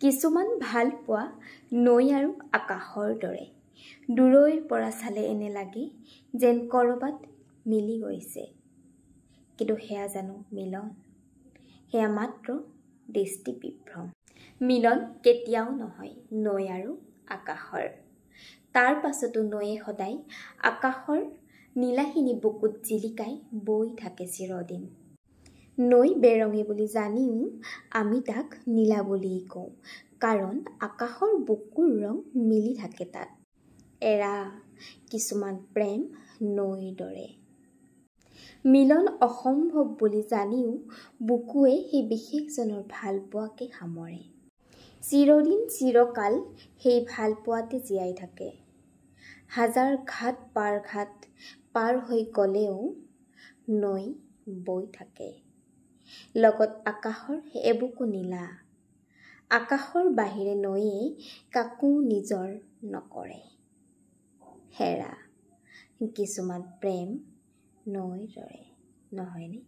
কিছুমান ভাল পোৱা নৈ আৰু আকাশৰ দৰে। দূৰৈৰ পৰা চালে এনে লাগে যেন ক'ৰবাত মিলি গৈছে। কিন্তু সেয়া জানো মিলন? সেয়া মাত্ৰ দৃষ্টি বিভ্ৰম। মিলন কেতিয়াও নহয় নৈ আৰু আকাশৰ। তাৰ পাছতো নৈয়ে সদায় আকাশৰ নীলাখিনি বুকুত জিলিকাই বৈ থাকে চিৰদিন। নৈ বেৰঙী বুলি জানিও আমি তাক নীলা বুলিয়েই কওঁ। কাৰণ আকাশৰ বুকুৰ ৰং মিলি থাকে তাত। এৰা কিছুমান প্ৰেম নৈৰ দৰে। মিলন অসম্ভৱ বুলি জানিও বুকুৱে সেই বিশেষজনৰ ভালপোৱাকে সামৰে। চিৰদিন চিৰকাল সেই ভালপোৱাতে জীয়াই থাকে। হাজাৰ ঘাট পাৰ ঘাট পাৰ হৈ গ'লেও নৈ বৈ থাকে। লগত আকাশৰ এবুকু নীলা। আকাশৰ বাহিৰে নৈয়ে কাকো নিজৰ নকৰে। হেৰা কিছুমান প্ৰেম নৈৰ দৰে নহয়নে